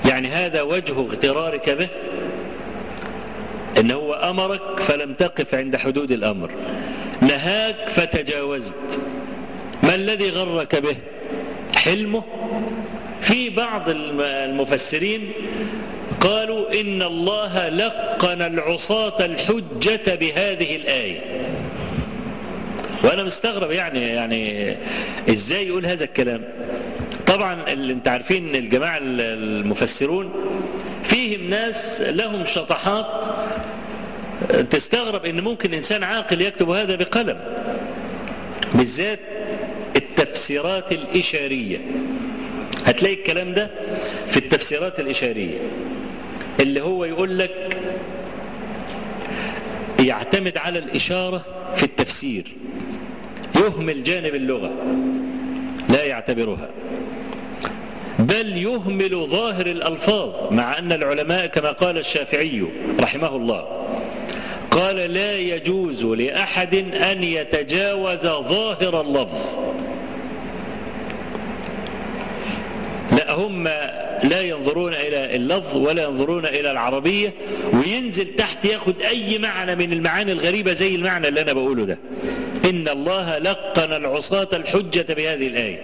S1: يعني هذا وجه اغترارك به؟ إن هو أمرك فلم تقف عند حدود الأمر. نهاك فتجاوزت. ما الذي غرك به؟ حلمه؟ في بعض المفسرين قالوا إن الله لقن العصاة الحجة بهذه الآية. وأنا مستغرب يعني يعني إزاي يقول هذا الكلام؟ طبعا اللي أنت عارفين الجماعة المفسرون فيهم ناس لهم شطحات تستغرب إن ممكن إنسان عاقل يكتب هذا بقلم. بالذات التفسيرات الإشارية. هتلاقي الكلام ده في التفسيرات الإشارية. اللي هو يقول لك يعتمد على الإشارة في التفسير. يهمل جانب اللغة. لا يعتبرها. بل يهمل ظاهر الألفاظ. مع أن العلماء كما قال الشافعي رحمه الله قال لا يجوز لأحد أن يتجاوز ظاهر اللفظ. لا هم لا ينظرون إلى اللفظ ولا ينظرون إلى العربية وينزل تحت ياخد أي معنى من المعاني الغريبة زي المعنى اللي أنا بقوله ده. إن الله لقن العصاة الحجة بهذه الآية.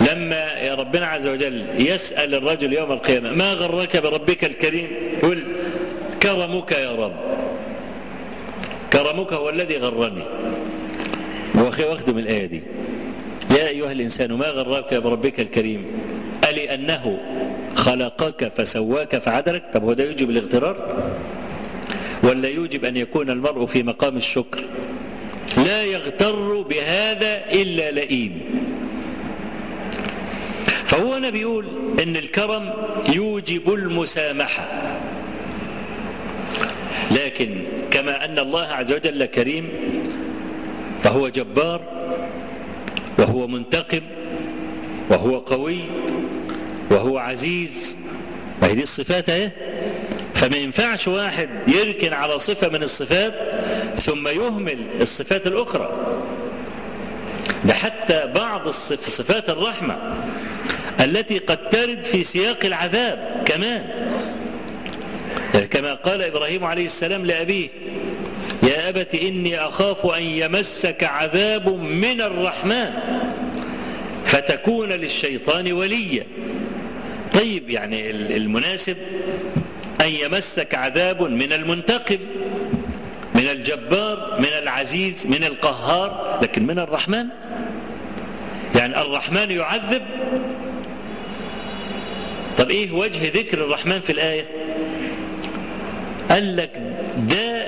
S1: لما يا ربنا عز وجل يسأل الرجل يوم القيامة ما غرك بربك الكريم؟ يقول كرمك يا رب. كرمك هو الذي غرني. واخده من الآية دي يا أيها الإنسان ما غرك بربك الكريم؟ ألي أنه خلقك فسواك فعدلك؟ طب هو ده يوجب الاغترار؟ ولا يوجب أن يكون المرء في مقام الشكر؟ لا يغتر بهذا إلا لئيم. فهو أنا بيقول أن الكرم يوجب المسامحة. لكن كما أن الله عز وجل كريم فهو جبار وهو منتقم وهو قوي وهو عزيز. وهي دي الصفات اهي فما ينفعش واحد يركن على صفة من الصفات ثم يهمل الصفات الأخرى. ده حتى بعض الصف صفات الرحمة التي قد ترد في سياق العذاب كمان. كما قال إبراهيم عليه السلام لأبيه يا أبت إني أخاف أن يمسك عذاب من الرحمن فتكون للشيطان وليا. طيب يعني المناسب أن يمسك عذاب من المنتقم من الجبار من العزيز من القهار لكن من الرحمن؟ يعني الرحمن يعذب؟ طب إيه وجه ذكر الرحمن في الآية؟ قال لك ده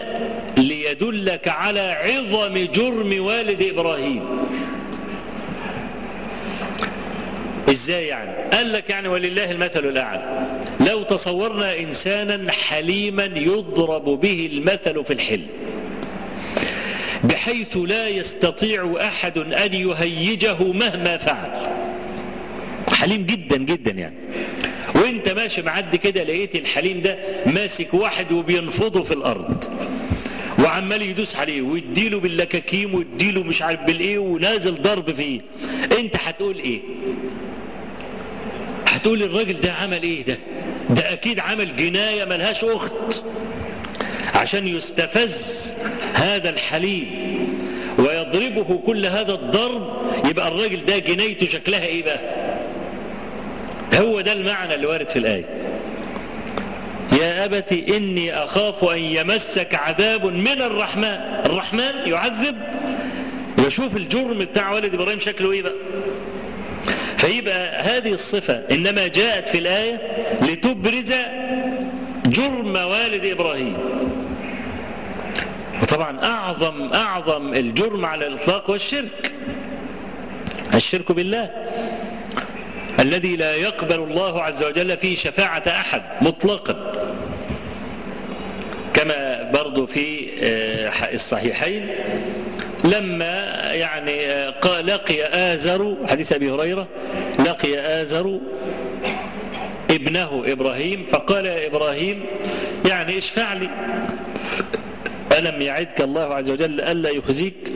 S1: ليدلك على عظم جرم والد إبراهيم. إزاي يعني؟ قال لك يعني ولله المثل الأعلى. لو تصورنا إنسانا حليما يضرب به المثل في الحلم بحيث لا يستطيع أحد أن يهيجه مهما فعل. حليم جدا جدا يعني. وانت ماشي معدي كده لقيت الحليم ده ماسك واحد وبينفضه في الأرض. وعمال يدوس عليه ويديله باللكاكيم ويديله مش عارف بالإيه ونازل ضرب فيه. انت هتقول إيه؟ هتقول الراجل ده عمل إيه ده؟ ده أكيد عمل جناية ملهاش أخت. عشان يستفز هذا الحليم ويضربه كل هذا الضرب يبقى الراجل ده جنايته شكلها إيه بقى؟ هو ده المعنى اللي وارد في الآية. يا أبت إني أخاف أن يمسك عذاب من الرحمن. الرحمن يعذب. يشوف الجرم بتاع والد إبراهيم شكله إيه بقى؟ فيبقى هذه الصفة إنما جاءت في الآية لتبرز جرم والد إبراهيم. وطبعا أعظم أعظم الجرم على الإطلاق هو الشرك الشرك بالله. الذي لا يقبل الله عز وجل فيه شفاعة أحد مطلقا. كما برضو في الصحيحين لما يعني لقي آزر حديث أبي هريرة لقي آزر ابنه إبراهيم فقال يا إبراهيم يعني اشفع لي. ألم يعدك الله عز وجل ألا يخزيك؟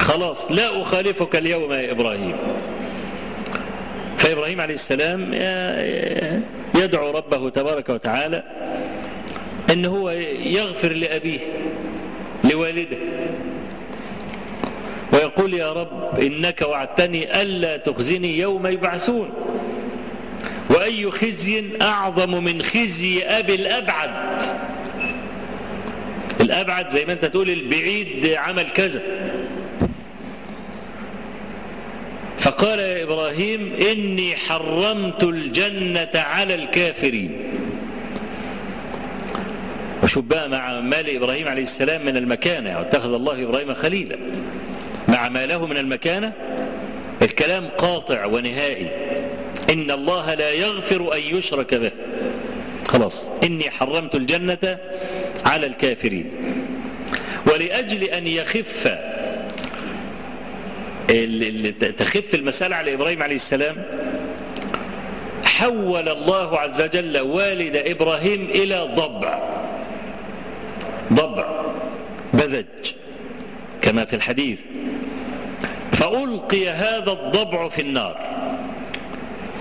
S1: خلاص لا أخالفك اليوم يا إبراهيم. فإبراهيم عليه السلام يدعو ربه تبارك وتعالى أن هو يغفر لأبيه لوالده. ويقول يا رب إنك وعدتني ألا تخزني يوم يبعثون. وأي خزي أعظم من خزي أبي الأبعد. الأبعد زي ما أنت تقول البعيد عمل كذا. فقال يا إبراهيم إني حرمت الجنة على الكافرين. وشوف بقى مع مال إبراهيم عليه السلام من المكانة واتخذ الله إبراهيم خليلا. مع ما له من المكانة الكلام قاطع ونهائي. إن الله لا يغفر أن يشرك به. خلاص إني حرمت الجنة على الكافرين. ولأجل أن يخف تخف المسألة على إبراهيم عليه السلام. حول الله عز وجل والد إبراهيم إلى ضبع. ضبع. بذج. كما في الحديث. فألقي هذا الضبع في النار.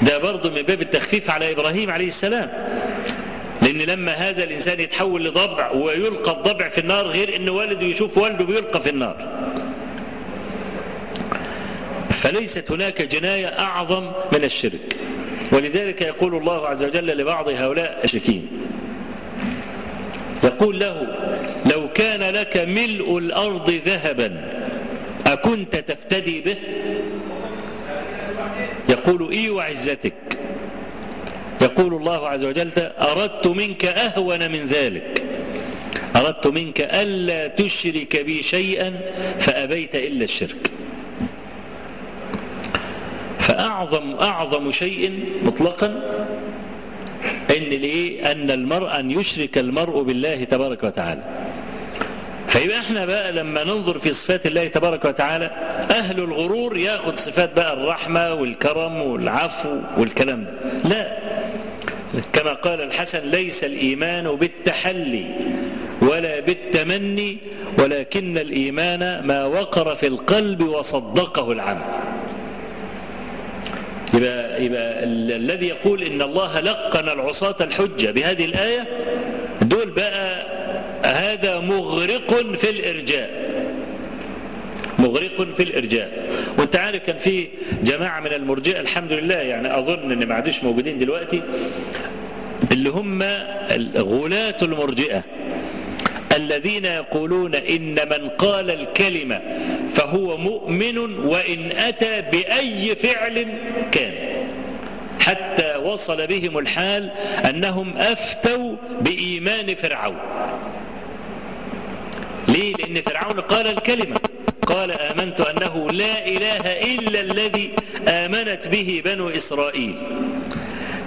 S1: ده برضه من باب التخفيف على إبراهيم عليه السلام. لأن لما هذا الإنسان يتحول لضبع ويلقى الضبع في النار غير أن والده يشوف والده بيلقى في النار. فليست هناك جناية أعظم من الشرك. ولذلك يقول الله عز وجل لبعض هؤلاء الشركين يقول له لو كان لك ملء الأرض ذهبا أكنت تفتدي به؟ يقول إي وعزتك. يقول الله عز وجل أردت منك أهون من ذلك. أردت منك ألا تشرك بي شيئا فأبيت إلا الشرك. فأعظم أعظم شيء مطلقا إن ليه؟ أن المرء أن يشرك المرء بالله تبارك وتعالى. فيبقى إحنا بقى لما ننظر في صفات الله تبارك وتعالى أهل الغرور ياخد صفات بقى الرحمة والكرم والعفو والكلام ده. لا. كما قال الحسن ليس الإيمان بالتحلي ولا بالتمني ولكن الإيمان ما وقر في القلب وصدقه العمل. يبقى, يبقى الذي يقول إن الله لقن العصاة الحجة بهذه الآية دول بقى هذا مغرق في الإرجاء. مغرق في الإرجاء. وأنت عارف كان في جماعة من المرجئة الحمد لله يعني أظن أن ما عادش موجودين دلوقتي اللي هم غلاة المرجئة. الذين يقولون إن من قال الكلمة فهو مؤمن وإن أتى بأي فعل كان. حتى وصل بهم الحال أنهم أفتوا بإيمان فرعون. ليه؟ لأن فرعون قال الكلمة. قال آمنت أنه لا إله إلا الذي آمنت به بنو إسرائيل.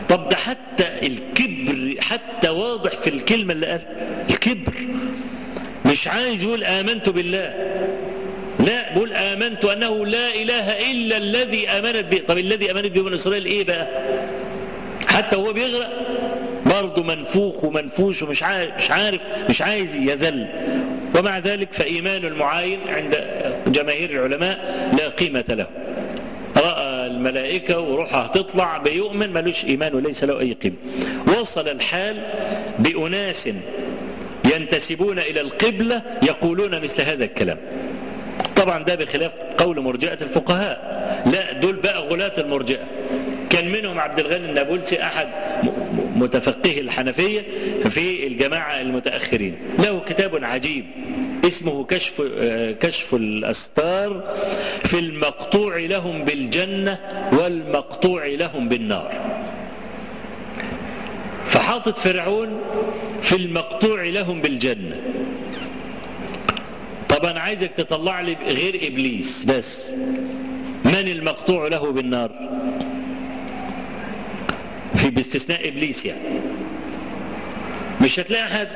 S1: طب ده حتى الكبر حتى واضح في الكلمة اللي قال الكبر. مش عايز يقول آمنت بالله. لا بقول آمنت أنه لا إله إلا الذي آمنت به. طب الذي آمنت به بنو إسرائيل إيه بقى؟ حتى هو بيغرق برضه منفوخ ومنفوش ومش عارف مش عارف مش عايز يذل. ومع ذلك فإيمان المعاين عند جماهير العلماء لا قيمة له. الملائكة وروحها تطلع بيؤمن ملوش إيمان وليس له أي قيمة. وصل الحال بأناس ينتسبون إلى القبلة يقولون مثل هذا الكلام. طبعا ده بخلاف قول مرجئة الفقهاء. لا دول بقى غلاة المرجئة. كان منهم عبد الغني النابلسي أحد متفقه الحنفية في الجماعة المتأخرين. له كتاب عجيب. اسمه كشف كشف الأستار في المقطوع لهم بالجنة والمقطوع لهم بالنار. فحاطط فرعون في المقطوع لهم بالجنة. طب أنا عايزك تطلع لي غير إبليس بس. من المقطوع له بالنار؟ في باستثناء إبليس يعني. مش هتلاقي حد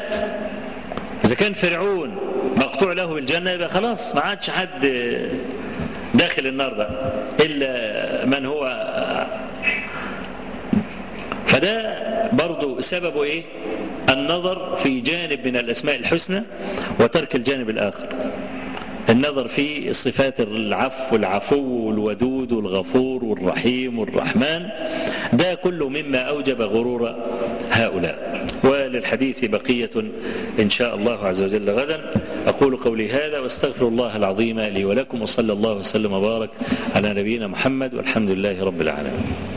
S1: إذا كان فرعون مقطوع له بالجنة يبقى خلاص ما عادش حد داخل النار بقى إلا من هو. فده برضو سببه إيه؟ النظر في جانب من الأسماء الحسنى وترك الجانب الآخر. النظر في صفات العفو والعفو والودود والغفور والرحيم والرحمن ده كله مما أوجب غرور هؤلاء. وللحديث بقية إن شاء الله عز وجل غدا. أقول قولي هذا واستغفر الله العظيم لي ولكم وصلى الله وسلم وبارك على نبينا محمد والحمد لله رب العالمين.